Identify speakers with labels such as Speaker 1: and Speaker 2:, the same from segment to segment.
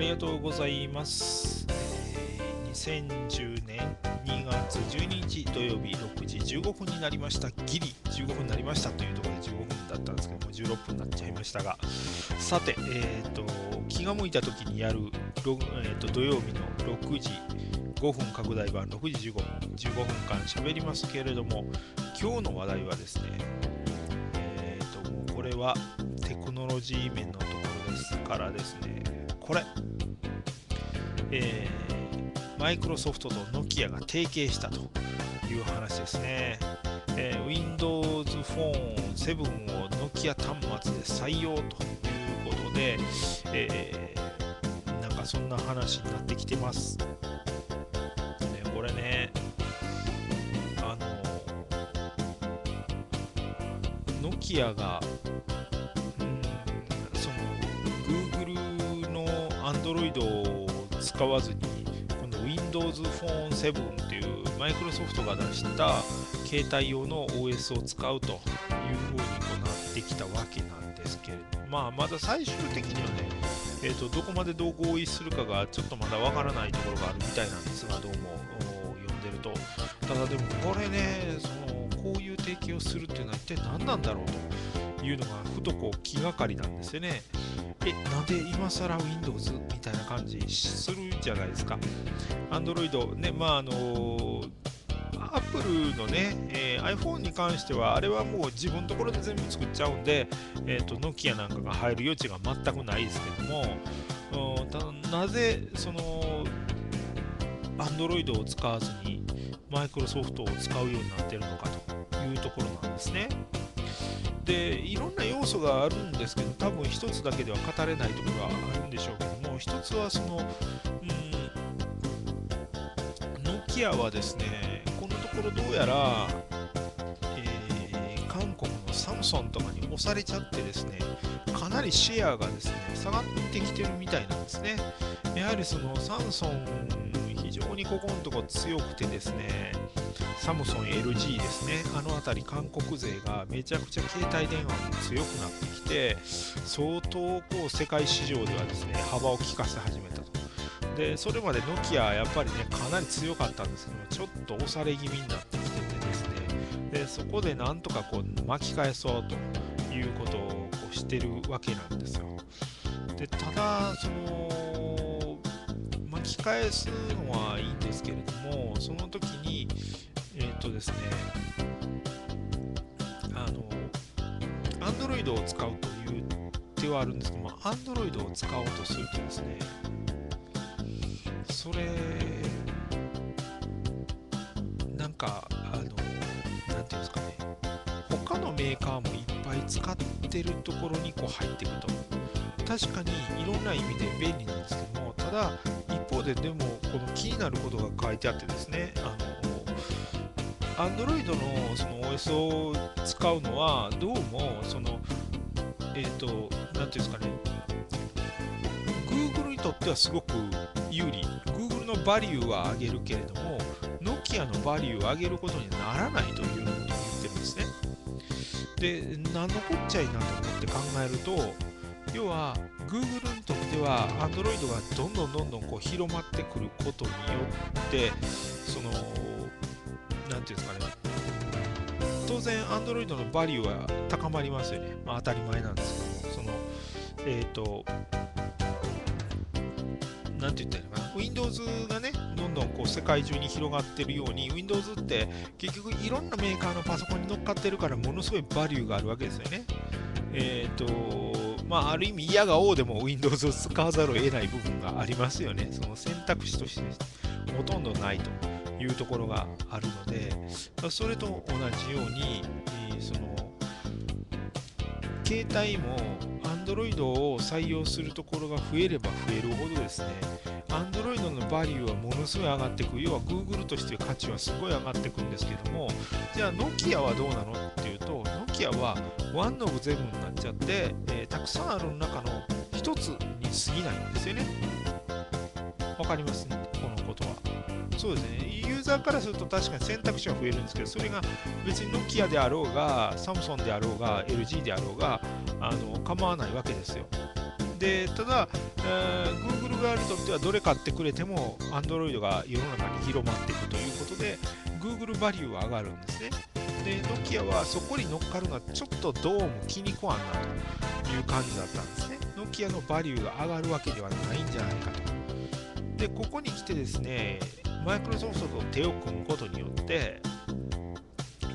Speaker 1: ありがとうございます。え2010年2月12日土曜日6時15分になりました。ギリ15分になりましたというところで15分だったんですけども、16分になっちゃいましたが、さて、えーと気が向いた時にやる、えーと土曜日の6時5分拡大版6時15分、15分間喋りますけれども、今日の話題はですね、えーとこれはテクノロジー面のところですからですね、これ、えーマイクロソフトとノキアが提携したという話ですね。えー Windows Phone 7をノキア端末で採用ということで、えーなんかそんな話になってきてます。ね、これね、あの、ノキアが、Android を使わずに、この Windows Phone 7っていうマイクロソフトが出した携帯用の OS を使うという風にこなってきたわけなんですけれどもまあまだ最終的にはね、えー、とどこまでどう合意するかがちょっとまだわからないところがあるみたいなんですがどうもお読んでると。ただでもこれねそのこういう提携をするっていうのは一体何なんだろうというのがふとこう気がかりなんですよね。えなんで今更 Windows みたいな感じするじゃないですか Android ねまああのアップルのね、えー iPhone に関しては、あれはもう自分のところで全部作っちゃうんで、えー、と、ノキアなんかが入る余地が全くないですけども、うんたなぜ、その、Android を使わずに、マイクロソフトを使うようになってるのかというところなんですね。で、いろんな要素があるんですけど、多分一つだけでは語れないところがあるんでしょうけども、一つはその、うん、ノキアはですね、このところどうやら、えー韓国のサムソンとかに押されちゃってですね、かなりシェアがですね、下がってきてるみたいなんですね。やはりそのサムソン、非常にここのとこ強くてですね、サムソン LG ですね、あの辺り韓国勢がめちゃくちゃ携帯電話も強くなってきて、相当こう世界市場ではですね、幅を利かせ始めたと。で、それまでノキアやっぱりね、かなり強かったんですけど、ちょっと押され気味になってきててですね、でそこでなんとかこう巻き返そうということをこうしてるわけなんですよ。でただその返すのはいいんですけれどもその時にえっ、とですねあの Android を使うという手はあるんですけども Android を使おうとするとですねそれなんかあのなんていうんですかね他のメーカーもいっぱい使ってるところにこう入っていくと。確かにいろんな意味で便利なんですけどもただ方ででもこの気になることが書いてあってですねあの Android のその OS を使うのはどうもそのえっ、となんていうんですかね Google にとってはすごく有利。Google のバリューは上げるけれども Nokia のバリューを上げることにならないというようなことを言ってるんですね。で何のこっちゃいなと思って考えると要は Google にとっては Android がどんどんどんどんこう広まってくることによってそのなんていうんですかね。当然 Android のバリューは高まりますよね、まあ、当たり前なんですけども。そのえっ、となんて言ったらいいのかな。Windows がねどんどんこう世界中に広がってるように Windows って結局いろんなメーカーのパソコンに乗っかってるからものすごいバリューがあるわけですよね。えっ、とまあある意味嫌が王でも Windows を使わざるを得ない部分がありますよね。その選択肢としてほとんどないというところがあるので。それと同じように、その携帯も Android を採用するところが増えれば増えるほどですね Android のバリューはものすごい上がっていく要は Google として価値はすごい上がっていくんですけどもじゃあ Nokia はどうなのっていうと Nokia は One of Them になっちゃって、えーたくさんある中の一つに過ぎないんですよね。わかりますねこのことは。そうですね。ユーザーからすると確かに選択肢は増えるんですけどそれが別にノキアであろうがサムソンであろうが LG であろうがあの構わないわけですよ。でただ、えー、Google 側にとってはどれ買ってくれても Android が世の中に広まっていくということで Google バリューは上がるんですねで Nokia はそこに乗っかるのはちょっとどうも気に食わんなという感じだったんですね Nokia のバリューが上がるわけではないんじゃないかとでここに来てですねマイクロソフトと手を組むことによって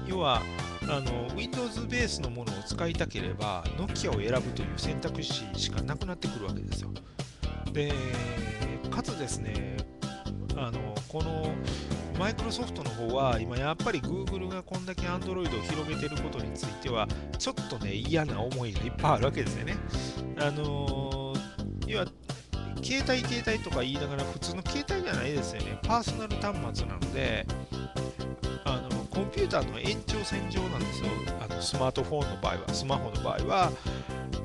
Speaker 1: 要はあの Windows ベースのものを使いたければ Nokia を選ぶという選択肢しかなくなってくるわけですよ。でかつですねあのこのマイクロソフトの方は今やっぱり Google がこんだけ Android を広げてることについてはちょっとね嫌な思いがいっぱいあるわけですよね。あの要は携帯携帯とか言いながら普通の携帯じゃないですよね。パーソナル端末なのであのコンピューターの延長線上なんですよあのスマートフォンの場合はスマホの場合は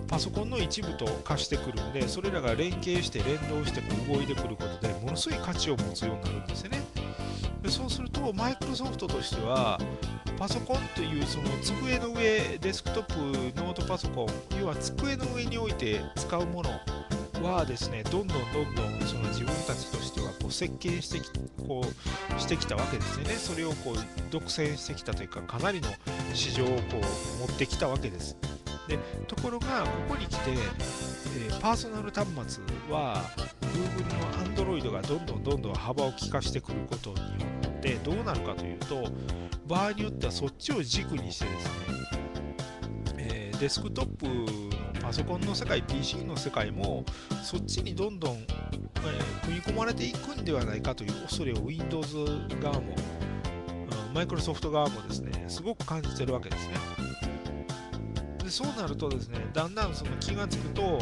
Speaker 1: パソコンの一部と化してくるんでそれらが連携して連動して動いてくることでものすごい価値を持つようになるんですよねでそうするとマイクロソフトとしてはパソコンというその机の上デスクトップノートパソコン要は机の上に置いて使うものはですねどんどんどんどんその自分たちとしてはこう設計してきこうしてきたわけですよね。それをこう独占してきたというかかなりの市場をこう持ってきたわけです。でところがここに来て、えー、パーソナル端末は Google の Android がどんどんどんどん幅を利かしてくることによってどうなるかというと場合によってはそっちを軸にしてですね、えー、デスクトップのパソコンの世界 PC の世界もそっちにどんどん、えー、組み込まれていくんではないかという恐れを Windows 側も、マイクロソフト側もですねすごく感じてるわけですね。でそうなるとですねだんだんその気がつくと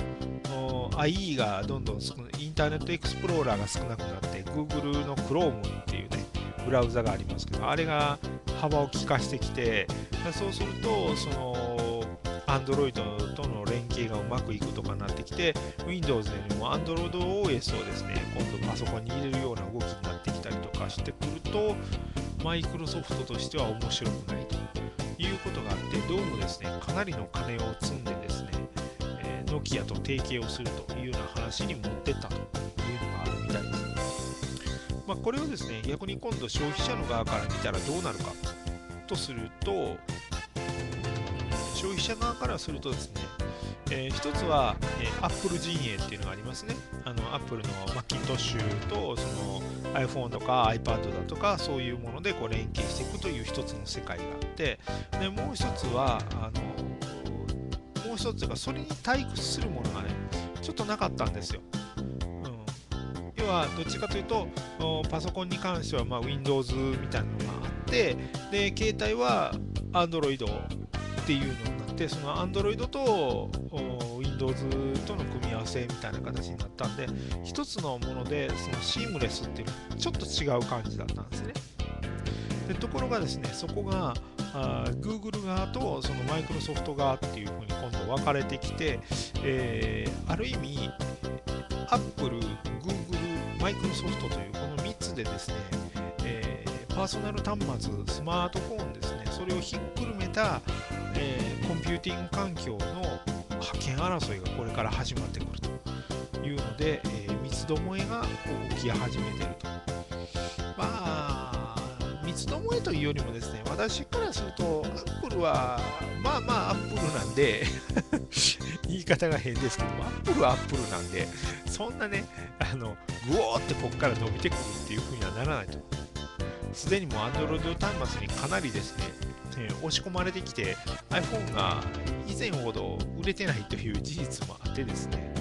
Speaker 1: IE がどんどんインターネットエクスプローラーが少なくなって Google の Chrome っていうねブラウザがありますけどあれが幅を利かしてきてそうするとその Android との連携がうまくいくとかなってきて Windows でも AndroidOS をですね今度パソコンに入れるような動きになってきたりとかしてくるとマイクロソフトとしては面白くないと。いうことがあってどうもですねかなりの金を積んでですね、えー、ノキアと提携をするというような話に持ってったというのがあるみたいです。まあ、これをですね逆に今度消費者の側から見たらどうなるかとすると消費者側からするとですね、えー、一つは、えー、Apple 陣営っていうのがありますね。あの Apple の Macintosh とその iPhone とか iPad だとかそういうものでこう連携していくという一つの世界があってでもう一つはあのもう一つがそれに対屈するものがねちょっとなかったんですよ。要はどっちかというとパソコンに関してはま Windows みたいなのがあってで携帯は Android っていうのになってその Android と Windows との組み合わせみたいな形になったんで一つのものでそのシームレスっていうのはちょっと違う感じだったんですね。でところがですねそこがあ Google 側とそのマイクロソフト側っていうふうに今度分かれてきて、えー、ある意味 Apple、Google、マイクロソフトというこの3つでですね、えー、パーソナル端末、スマートフォンですね、それをひっくるめた、えー、コンピューティング環境の覇権争いがこれから始まってくるというので、えー、三つどもえが起き始めていると。まあ、三つどもえというよりもですね、私からすると、アップルは、まあまあアップルなんで 言い方が変ですけども、アップルはアップルなんで、そんなね、あの、ぐおーってここから伸びてくるっていう風にはならないと。すでにもう Android 端末にかなりですね、えー、押し込まれてきて iPhone が前ほど売れてないという事実もあってですね。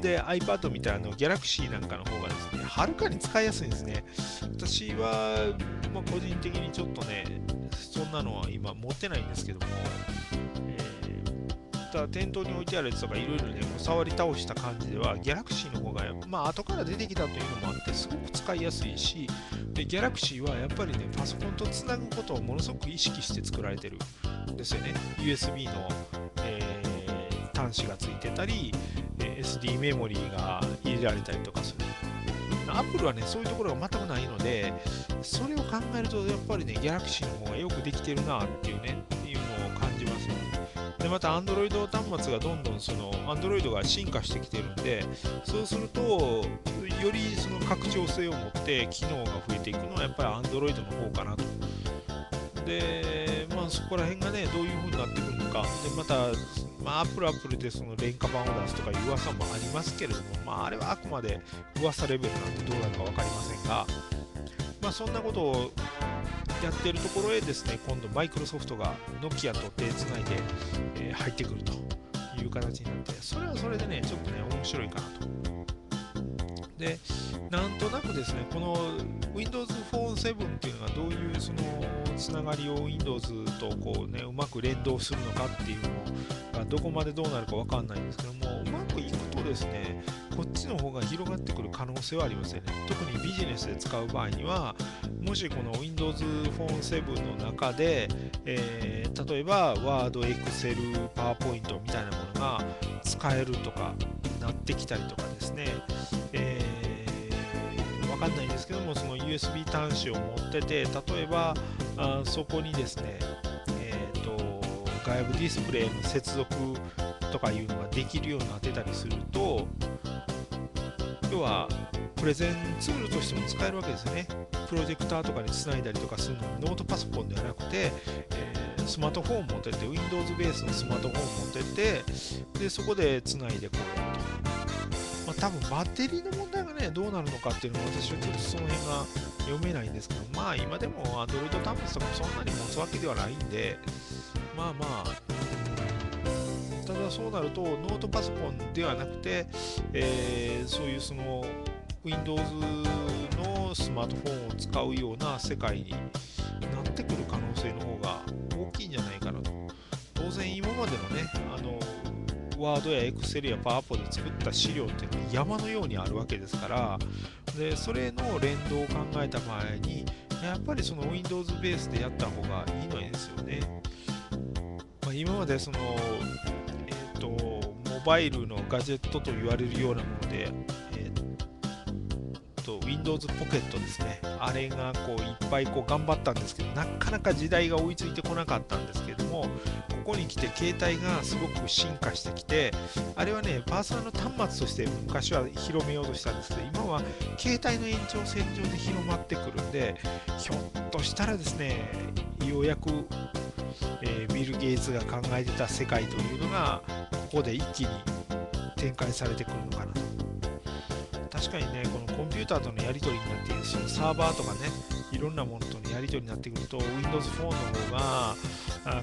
Speaker 1: で iPad みたいなの Galaxy なんかの方がですねはるかに使いやすいんですね。私は、まあ、個人的にちょっとねそんなのは今持ってないんですけども、た店頭に置いてあるやつとかいろいろね、触り倒した感じでは、ギャラクシーの方が、まあ後から出てきたというのもあって、すごく使いやすいし、で、ギャラクシーはやっぱりね、パソコンとつなぐことをものすごく意識して作られてるんですよね。USB の、えー、端子がついてたり、SD メモリーが入れられたりとかする。アップルはね、そういうところが全くないので、それを考えると、やっぱりね、ギャラクシーの方がよくできてるなっていうね、でまた Android 端末がどんどんその Android が進化してきてるんでそうするとよりその拡張性を持って機能が増えていくのはやっぱり Android の方かなと。でまあそこら辺がねどういう風になってくるのか。でまたまあ、アップルアップルでその廉価版を出すとかいう噂もありますけれども、まあ、あれはあくまで噂レベルなんてどうなるか分かりませんが、まあ、そんなことをやっているところへですね、今度マイクロソフトがノキアと手つないで、えー、入ってくるという形になって、それはそれでね、ちょっとね、面白いかなと。で、なんとなくですね、この Windows Phone 7っていうのがどういうそのつながりを Windows とこうね、うまく連動するのかっていうのがどこまでどうなるかわかんないんですけども、うまくいくとですね、ちの方が広がってくる可能性はありますよね。特にビジネスで使う場合には、もしこの Windows Phone 7の中で、えー、例えば Word、Excel、PowerPoint みたいなものが使えるとかなってきたりとかですね、えー、わかんないんですけども、その USB 端子を持ってて、例えばあそこにですね、えーと、外部ディスプレイの接続とかいうのができるようになってたりすると、要はプレゼンツールとしても使えるわけですよね。プロジェクターとかにつないだりとかするのにノートパソコンではなくて、えー、スマートフォンを持ってて Windows ベースのスマートフォンを持っててでそこでつないでこうと。まあ、多分バッテリーの問題がねどうなるのかっていうのは私はちょっとその辺が読めないんですけどまあ今でも Android 端末とかもそんなに持つわけではないんでまあまあただそうなるとノートパソコンではなくて、えー、そういうその Windows のスマートフォンを使うような世界になってくる可能性の方が大きいんじゃないかなと。当然今までのね、あの、ワードやエクセルやパワポで作った資料っていうのは山のようにあるわけですから、でそれの連動を考えた場合に、やっぱりその Windows ベースでやった方がいいのですよね。まあ、今までその、バイルのガジェットと言われるようなもので、と Windows Pocket ですね。あれがこういっぱいこう頑張ったんですけど、なかなか時代が追いついてこなかったんですけども、ここに来て携帯がすごく進化してきて、あれはね、パーソナル端末として昔は広めようとしたんですけど、今は携帯の延長線上で広まってくるんで、ひょっとしたらですね、ようやく、えー、ビル・ゲイツが考えてた世界というのが、ここで一気に展開されてくるのかなと。確かにね、このコンピューターとのやり取りになっている、そのサーバーとかね、いろんなものとのやり取りになってくると、Windows Phone の方が、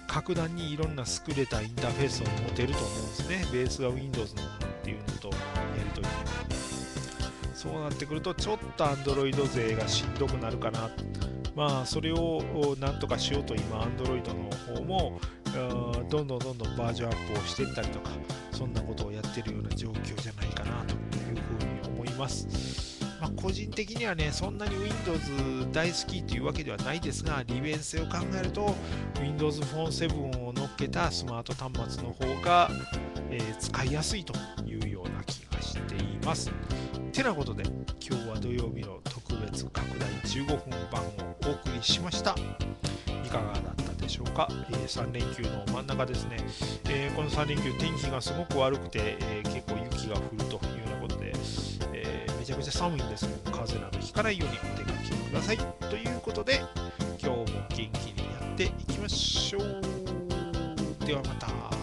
Speaker 1: 格段にいろんな優れたインターフェースを持てると思うんですね。ベースが Windows のものっていうのとやり取りそうなってくると、ちょっと Android 勢がしんどくなるかな。まあ、それをなんとかしようと今、Android の方も、どんどんどんどんバージョンアップをしていったりとか、そんなことをやってるような状況じゃないかなというふうに思います。まあ、個人的にはね、そんなに Windows 大好きというわけではないですが、利便性を考えると、Windows Phone 7を乗っけたスマート端末の方が、えー、使いやすいというような気がしています。てなことで、今日は土曜日の特別拡大15分版をお送りしました。えー、3連休の真ん中ですね、えー、この3連休天気がすごく悪くて、えー、結構雪が降るというようなことで、えめちゃくちゃ寒いんですけど風邪などひかないようにお出かけくださいということで今日も元気にやっていきましょう。ではまた。